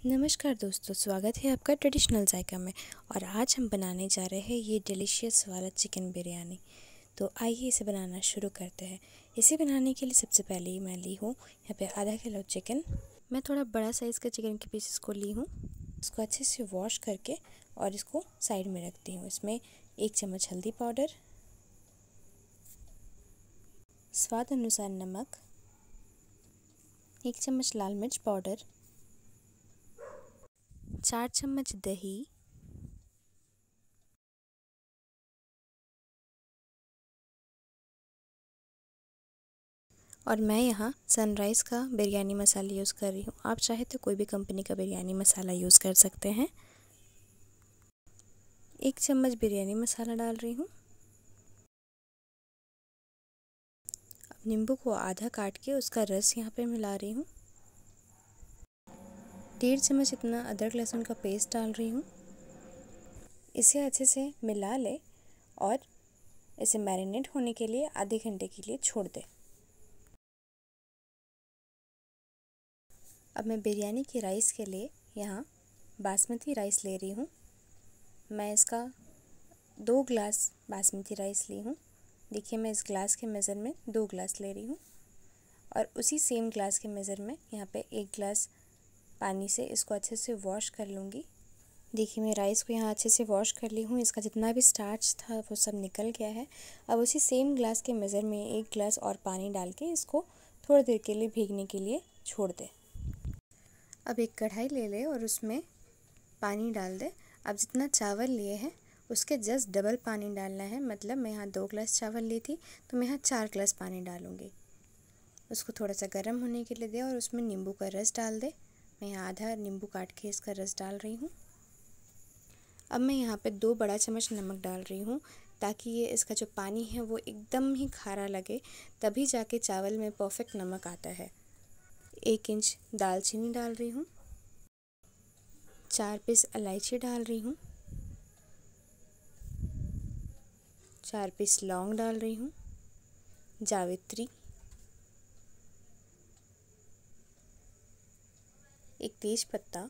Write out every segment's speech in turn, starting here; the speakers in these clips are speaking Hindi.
नमस्कार दोस्तों, स्वागत है आपका ट्रेडिशनल जायका में। और आज हम बनाने जा रहे हैं ये डिलीशियस वाला चिकन बिरयानी तो आइए इसे बनाना शुरू करते हैं। इसे बनाने के लिए सबसे पहले मैं ली हूँ यहाँ पे आधा किलो चिकन मैं थोड़ा बड़ा साइज़ का चिकन के पीसेस को ली हूँ। इसको अच्छे से वॉश करके और इसको साइड में रखती हूँ। इसमें एक चम्मच हल्दी पाउडर, स्वाद अनुसार नमक, एक चम्मच लाल मिर्च पाउडर चार चम्मच दही। और मैं यहाँ सनराइज़ का बिरयानी मसाला यूज़ कर रही हूँ। आप चाहे तो कोई भी कंपनी का बिरयानी मसाला यूज़ कर सकते हैं। एक चम्मच बिरयानी मसाला डाल रही हूँ। नींबू को आधा काट के उसका रस यहाँ पे मिला रही हूँ। डेढ़ चम्मच इतना अदरक लहसुन का पेस्ट डाल रही हूँ। इसे अच्छे से मिला ले और इसे मैरिनेट होने के लिए आधे घंटे के लिए छोड़ दे। अब मैं बिरयानी के राइस के लिए यहाँ बासमती राइस ले रही हूँ। मैं इसका दो ग्लास बासमती राइस ली हूँ। देखिए मैं इस ग्लास के मेज़र में दो ग्लास ले रही हूँ और उसी सेम ग्लास के मेज़र में यहाँ पे एक ग्लास पानी से इसको अच्छे से वॉश कर लूँगी। देखिए, मैं राइस को यहाँ अच्छे से वॉश कर ली हूँ। इसका जितना भी स्टार्च था, वो सब निकल गया है। अब उसी सेम ग्लास के मेज़र में एक ग्लास और पानी डाल के इसको थोड़ी देर के लिए भीगने के लिए छोड़ दे। अब एक कढ़ाई ले ले और उसमें पानी डाल दे। अब जितना चावल लिए हैं, उसके जस्ट डबल पानी डालना है। मतलब मैं यहाँ दो ग्लास चावल ली थी तो मैं यहाँ चार ग्लास पानी डालूँगी। उसको थोड़ा सा गर्म होने के लिए दे और उसमें नींबू का रस डाल दे। मैं आधा नींबू काट के इसका रस डाल रही हूँ। अब मैं यहाँ पे दो बड़ा चम्मच नमक डाल रही हूँ ताकि ये इसका जो पानी है वो एकदम ही खारा लगे, तभी जाके चावल में परफेक्ट नमक आता है। एक इंच दालचीनी डाल रही हूँ। चार पीस इलायची डाल रही हूँ। चार पीस लौंग डाल रही हूँ। जावित्री एक तेज पत्ता।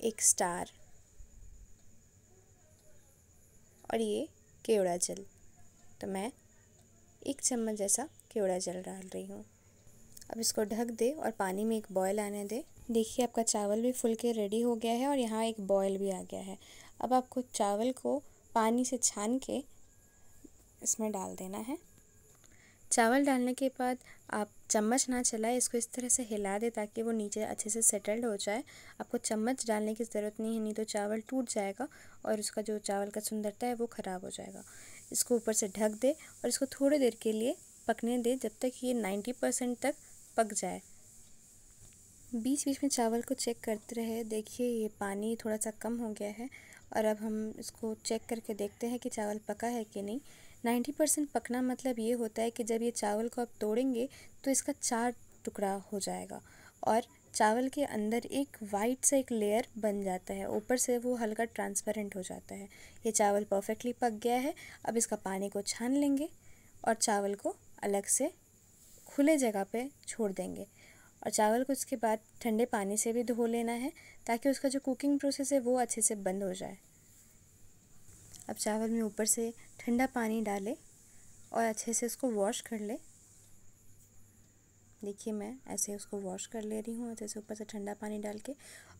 एक स्टार। और ये केवड़ा जल। तो मैं एक चम्मच जैसा केवड़ा जल डाल रही हूँ। अब इसको ढक दे और पानी में एक बॉयल आने दे। देखिए, आपका चावल भी फुल के रेडी हो गया है और यहाँ एक बॉयल भी आ गया है। अब आपको चावल को पानी से छान के इसमें डाल देना है। चावल डालने के बाद आप चम्मच ना चलाए, इसको इस तरह से हिला दे ताकि वो नीचे अच्छे से सेटल्ड हो जाए। आपको चम्मच डालने की ज़रूरत नहीं है, नहीं तो चावल टूट जाएगा और उसका जो चावल का सुंदरता है वो ख़राब हो जाएगा। इसको ऊपर से ढक दे और इसको थोड़ी देर के लिए पकने दे जब तक ये नाइन्टी परसेंट तक पक जाए। बीच बीच में चावल को चेक करते रहे। देखिए, ये पानी थोड़ा सा कम हो गया है और अब हम इसको चेक करके देखते हैं कि चावल पका है कि नहीं। नाइन्टी परसेंट पकना मतलब ये होता है कि जब ये चावल को आप तोड़ेंगे तो इसका चार टुकड़ा हो जाएगा। और चावल के अंदर एक वाइट सा एक लेयर बन जाता है। ऊपर से वो हल्का ट्रांसपेरेंट हो जाता है। ये चावल परफेक्टली पक गया है। अब इसका पानी को छान लेंगे और चावल को अलग से खुले जगह पे छोड़ देंगे। और चावल को उसके बाद ठंडे पानी से भी धो लेना है, ताकि उसका जो कुकिंग प्रोसेस है वो अच्छे से बंद हो जाए। अब चावल में ऊपर से ठंडा पानी डालें और अच्छे से उसको वॉश कर ले। देखिए मैं ऐसे उसको वॉश कर ले रही हूँ, अच्छे से ऊपर से ठंडा पानी डाल के।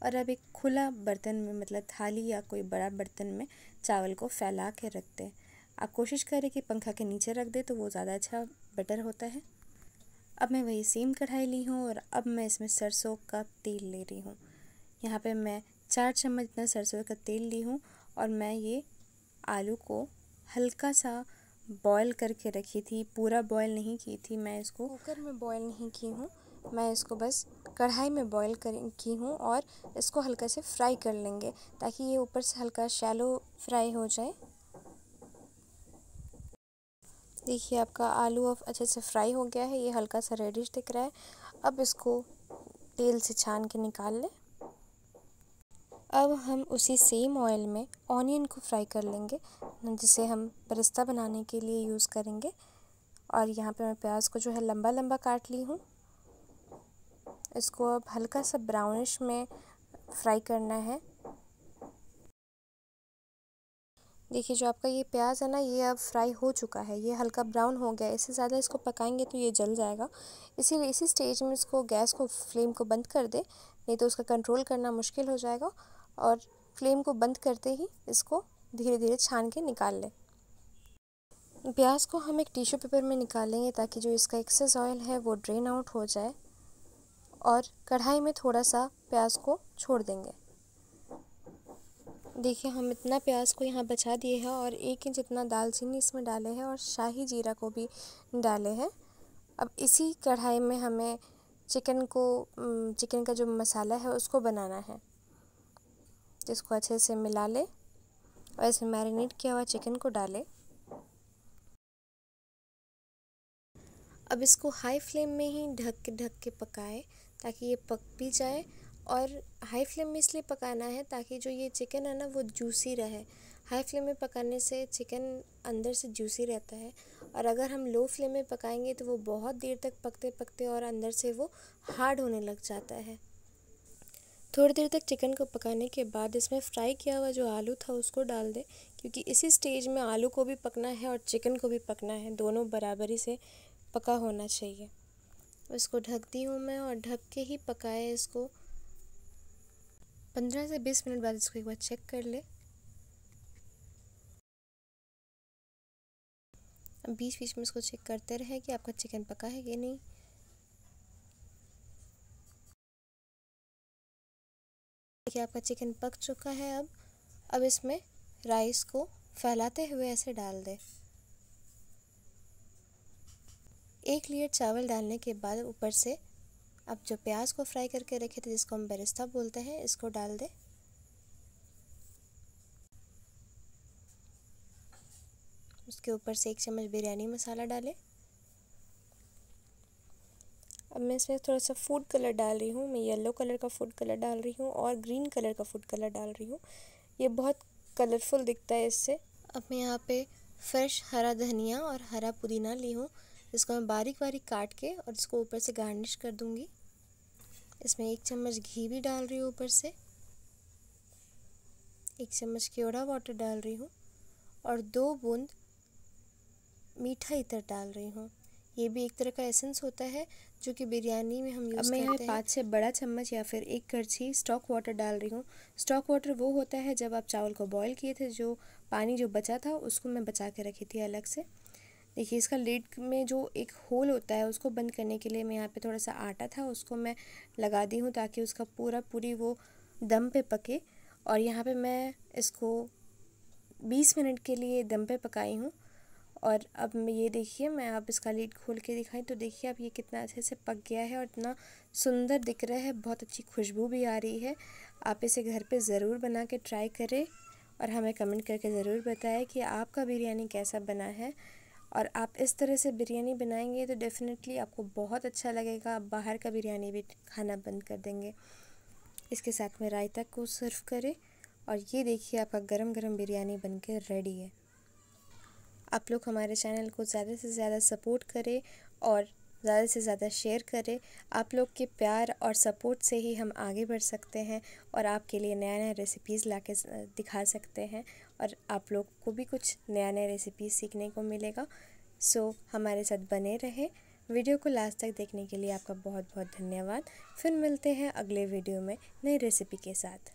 और अब एक खुला बर्तन में मतलब थाली या कोई बड़ा बर्तन में चावल को फैला के रख हैं। आप कोशिश करें कि पंखा के नीचे रख दे तो वो ज़्यादा अच्छा बेटर होता है। अब मैं वही सेम कढ़ाई ली हूँ और अब मैं इसमें सरसों का तेल ले रही हूँ। यहाँ पे मैं चार चम्मच इतना सरसों का तेल ली हूँ और मैं ये आलू को हल्का सा बॉयल करके रखी थी। पूरा बॉयल नहीं की थी मैं इसको। कुकर में बॉयल नहीं की हूँ। मैं इसको बस कढ़ाई में बॉईल कर, की हूँ और इसको हल्का से फ्राई कर लेंगे ताकि ये ऊपर से हल्का शैलो फ्राई हो जाए। देखिए आपका आलू अब अच्छे से फ्राई हो गया है। ये हल्का सा रेडिश दिख रहा है। अब इसको तेल से छान के निकाल लें। अब हम उसी सेम ऑयल में ऑनियन को फ्राई कर लेंगे, जिसे हम बरिस्ता बनाने के लिए यूज़ करेंगे। और यहाँ पे मैं प्याज को जो है लंबा लंबा काट ली हूँ। इसको अब हल्का सा ब्राउनिश में फ्राई करना है। देखिए, जो आपका ये प्याज है ना, ये अब फ्राई हो चुका है। ये हल्का ब्राउन हो गया इससे ज़्यादा इसको पकाएँगे तो ये जल जाएगा। इसीलिए इसी स्टेज में इसको गैस को फ्लेम को बंद कर दे, नहीं तो उसका कंट्रोल करना मुश्किल हो जाएगा। और फ्लेम को बंद करते ही इसको धीरे धीरे छान के निकाल लें। प्याज को हम एक टिश्यू पेपर में निकालेंगे ताकि जो इसका एक्सेस ऑयल है वो ड्रेन आउट हो जाए और कढ़ाई में थोड़ा सा प्याज को छोड़ देंगे। देखिए, हम इतना प्याज को यहाँ बचा दिए हैं और एक इंच इतना दालचीनी इसमें डाले हैं और शाही जीरा को भी डाले हैं। अब इसी कढ़ाई में हमें चिकन को चिकन का जो मसाला है उसको बनाना है। इसको अच्छे से मिला ले और इसमें मैरिनेट किया हुआ चिकन को डालें। अब इसको हाई फ्लेम में ही ढक के ढक के पकाएँ ताकि ये पक भी जाए और हाई फ्लेम में इसलिए पकाना है ताकि जो ये चिकन है ना वो जूसी रहे। हाई फ्लेम में पकाने से चिकन अंदर से जूसी रहता है और अगर हम लो फ्लेम में पकाएँगे तो वो बहुत देर तक पकते पकते और अंदर से वो हार्ड होने लग जाता है। थोड़ी देर तक चिकन को पकाने के बाद इसमें फ्राई किया हुआ जो आलू था उसको डाल दें, क्योंकि इसी स्टेज में आलू को भी पकना है और चिकन को भी पकना है। दोनों बराबरी से पका होना चाहिए। इसको ढक दी हूँ मैं और ढक के ही पकाए इसको। पंद्रह से बीस मिनट बाद इसको एक बार चेक कर ले। बीच बीच में इसको चेक करते रहे कि आपका चिकन पका है कि नहीं। देखिए आपका चिकन पक चुका है अब। अब इसमें राइस को फैलाते हुए ऐसे डाल दें। एक लेयर चावल डालने के बाद ऊपर से अब जो प्याज को फ्राई करके रखे थे, जिसको हम बेरिस्ता बोलते हैं, इसको डाल दें। उसके ऊपर से एक चम्मच बिरयानी मसाला डालें। अब मैं इसमें थोड़ा सा फ़ूड कलर डाल रही हूँ, मैं येलो कलर का फ़ूड कलर डाल रही हूँ और ग्रीन कलर का फ़ूड कलर डाल रही हूँ। ये बहुत कलरफुल दिखता है इससे। अब मैं यहाँ पे फ्रेश हरा धनिया और हरा पुदीना ली हूँ। इसको मैं बारीक बारीक काट के और इसको ऊपर से गार्निश कर दूँगी। इसमें एक चम्मच घी भी डाल रही हूँ ऊपर से। एक चम्मच केवड़ा वाटर डाल रही हूँ और दो बूंद मीठा इतर डाल रही हूँ। ये भी एक तरह का एसेंस होता है जो कि बिरयानी में हम यूज़ करते हैं। पाँच से बड़ा चम्मच या फिर एक करछी स्टॉक वाटर डाल रही हूँ। स्टॉक वाटर वो होता है जब आप चावल को बॉईल किए थे जो पानी जो बचा था उसको मैं बचा के रखी थी अलग से। देखिए इसका लिड में जो एक होल होता है उसको बंद करने के लिए मैं यहाँ पे थोड़ा सा आटा था उसको मैं लगा दी हूँ ताकि उसका पूरा पूरी वो दम पे पके। और यहाँ पे मैं इसको 20 मिनट के लिए दम पे पकाई हूँ। और अब ये देखिए, मैं आप इसका लीड खोल के दिखाई तो देखिए अब ये कितना अच्छे से पक गया है और इतना सुंदर दिख रहा है। बहुत अच्छी खुशबू भी आ रही है। आप इसे घर पे ज़रूर बना के ट्राई करें और हमें कमेंट करके ज़रूर बताएँ कि आपका बिरयानी कैसा बना है। और आप इस तरह से बिरयानी बनाएँगे तो डेफ़िनेटली आपको बहुत अच्छा लगेगा। आप बाहर का बिरयानी भी खाना बंद कर देंगे। इसके साथ में रायता को सर्व करें और ये देखिए आपका गरम गरम बिरयानी बनकर रेडी है। आप लोग हमारे चैनल को ज़्यादा से ज़्यादा सपोर्ट करें और ज़्यादा से ज़्यादा शेयर करें। आप लोग के प्यार और सपोर्ट से ही हम आगे बढ़ सकते हैं और आपके लिए नया नया रेसिपीज़ ला के दिखा सकते हैं और आप लोग को भी कुछ नया नया रेसिपीज़ सीखने को मिलेगा। सो हमारे साथ बने रहें। वीडियो को लास्ट तक देखने के लिए आपका बहुत बहुत धन्यवाद। फिर मिलते हैं अगले वीडियो में नई रेसिपी के साथ।